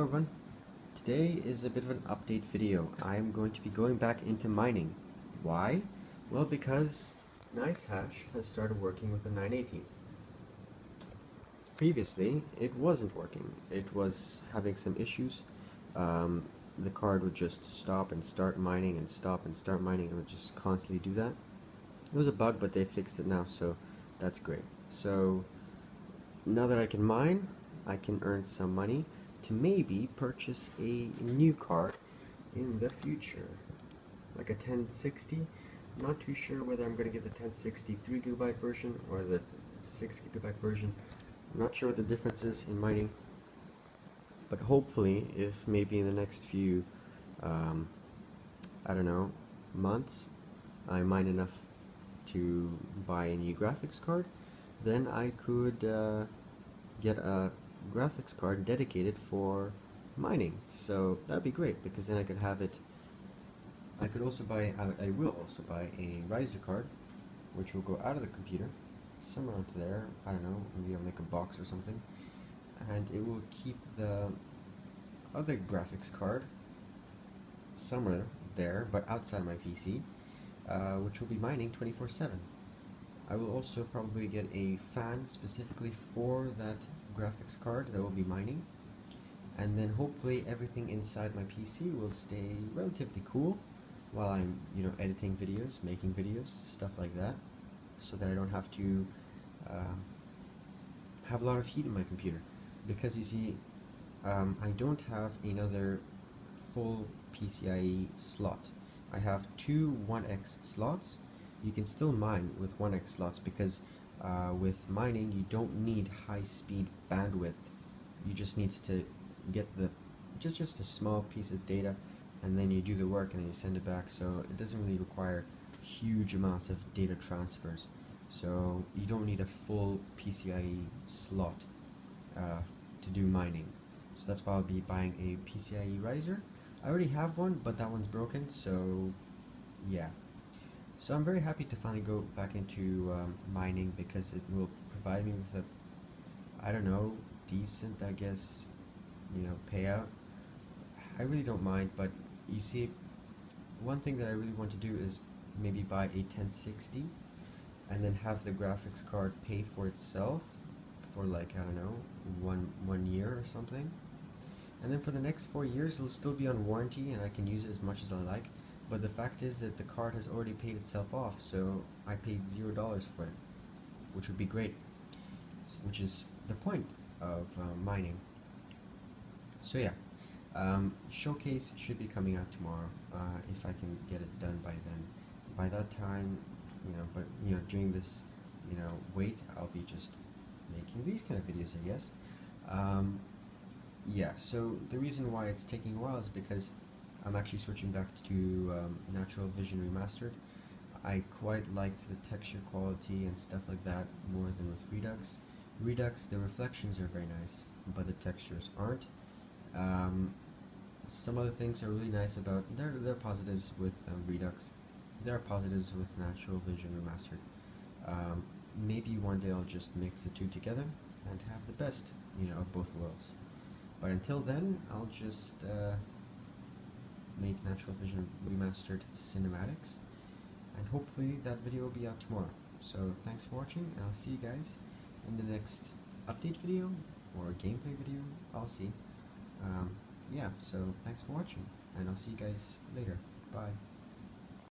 Everyone, today is a bit of an update video. I'm going to be going back into mining. Why? Well because NiceHash has started working with the 980. Previously, it wasn't working. It was having some issues. Um, the card would just stop and start mining and stop and start mining. It would just constantly do that. It was a bug, but they fixed it now, so that's great. So now that I can mine, I can earn some money to maybe purchase a new card in the future. Like a 1060. I'm Not too sure whether I'm going to get the 1060 3 gigabyte version or the 6 gigabyte version. I'm not sure what the difference is in mining. But hopefully, if maybe in the next few, um, I don't know, months, I mine enough to buy a new graphics card, then I could uh, get a graphics card dedicated for mining. So that'd be great because then I could have it. I could also buy. I, I will also buy a riser card, which will go out of the computer, somewhere onto there. I don't know. Maybe I'll make a box or something, and it will keep the other graphics card somewhere there, but outside my PC, uh, which will be mining 24/7. I will also probably get a fan specifically for that graphics card that will be mining. And then hopefully everything inside my PC will stay relatively cool while I'm you know editing videos, making videos, stuff like that so that I don't have to uh, have a lot of heat in my computer. Because you see um, I don't have another full PCIe slot. I have two 1x slots. You can still mine with 1x slots because uh, with mining you don't need high speed bandwidth. You just need to get the just just a small piece of data and then you do the work and then you send it back. So it doesn't really require huge amounts of data transfers. So you don't need a full PCIe slot uh, to do mining. So that's why I'll be buying a PCIe riser. I already have one but that one's broken so yeah so I'm very happy to finally go back into um, mining because it will provide me with a, I don't know, decent, I guess, you know, payout. I really don't mind, but you see, one thing that I really want to do is maybe buy a 1060 and then have the graphics card pay for itself for like, I don't know, one, one year or something. And then for the next four years, it'll still be on warranty and I can use it as much as I like. But the fact is that the card has already paid itself off, so I paid zero dollars for it, which would be great, which is the point of uh, mining. So yeah, um, showcase should be coming out tomorrow uh, if I can get it done by then. By that time, you know, but you know, during this, you know, wait, I'll be just making these kind of videos, I guess. Um, yeah, so the reason why it's taking a while is because I'm actually switching back to um, Natural Vision Remastered. I quite liked the texture quality and stuff like that more than with Redux. Redux, the reflections are very nice, but the textures aren't. Um, some other things are really nice about, there, there are positives with um, Redux. There are positives with Natural Vision Remastered. Um, maybe one day I'll just mix the two together and have the best, you know, of both worlds. But until then, I'll just uh, make Natural Vision Remastered Cinematics. And hopefully that video will be out tomorrow. So thanks for watching, and I'll see you guys in the next update video or gameplay video. I'll see. Um, yeah, so thanks for watching, and I'll see you guys later. Bye.